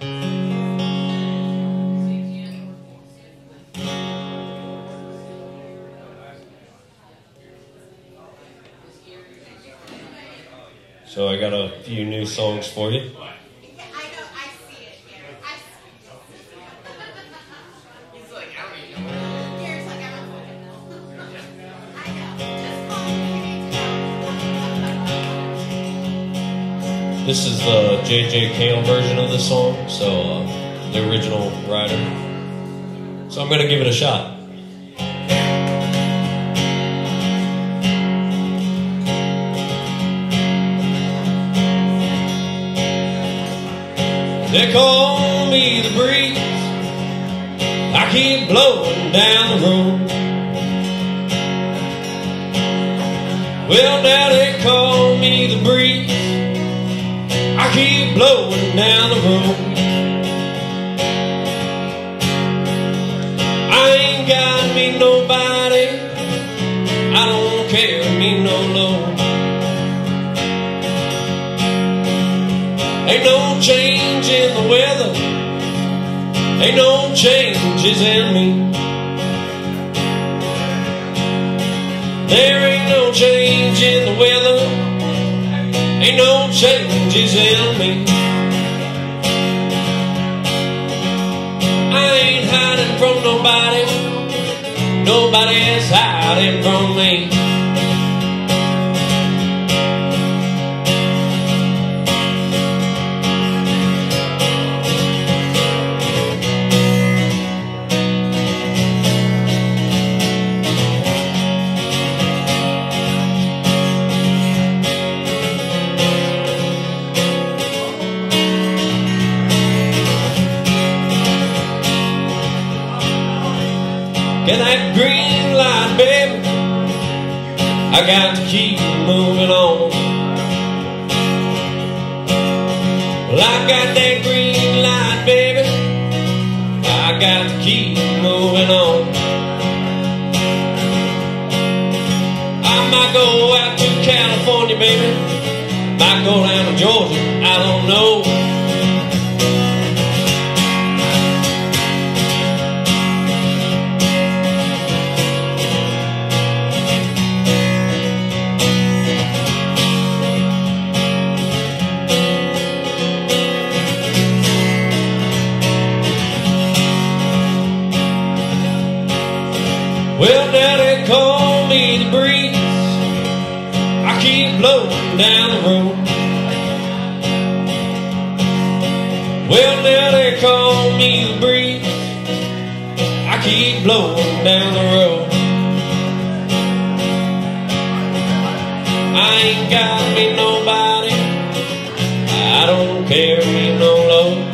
So I got a few new songs for you. This is the J.J. Cale version of the song, so uh, the original writer. So I'm going to give it a shot. They call me the breeze. I keep blowing down the road. Well, now they call me. Blowing down the road. I ain't got me nobody. I don't care me no load. Ain't no change in the weather. Ain't no changes in me. There ain't no change in the weather. Ain't no changes in me. I ain't hiding from nobody. Nobody's hiding from me. Get that green light, baby. I got to keep moving on. Well, I got that green light, baby. I got to keep moving on. I might go out to California, baby. Might go down to Georgia. Keep blowing down the road. Well, now they call me the breeze. I keep blowing down the road. I ain't got me nobody. I don't care me no load.